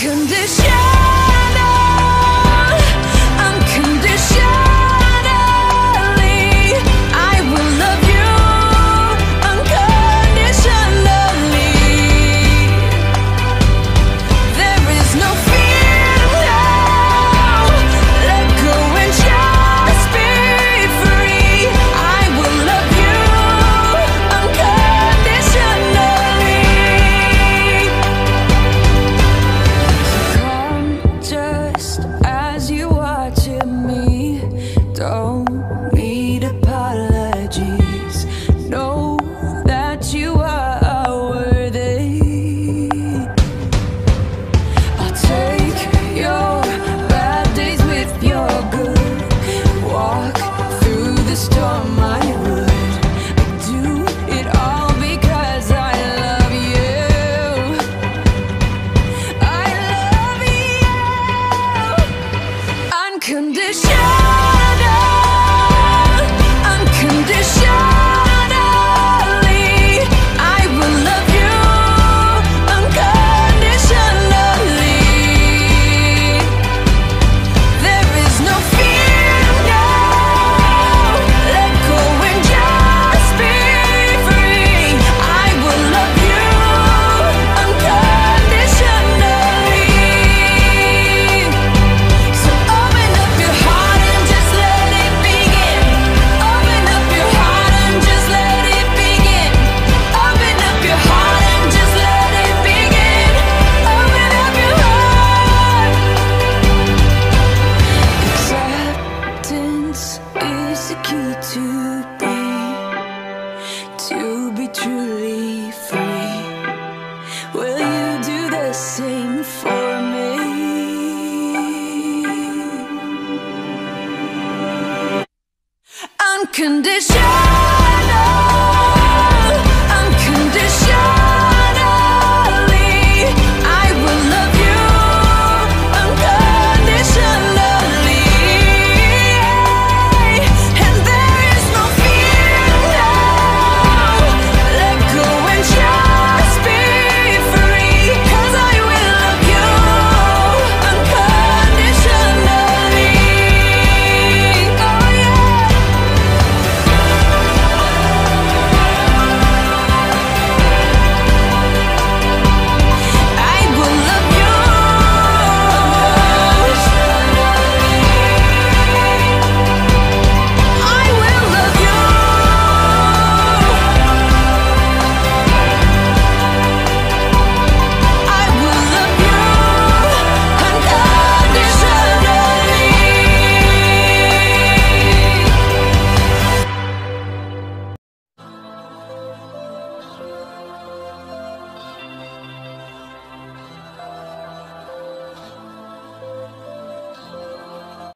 condition storm my the key to be, To be truly free Will you do the same for me? Unconditional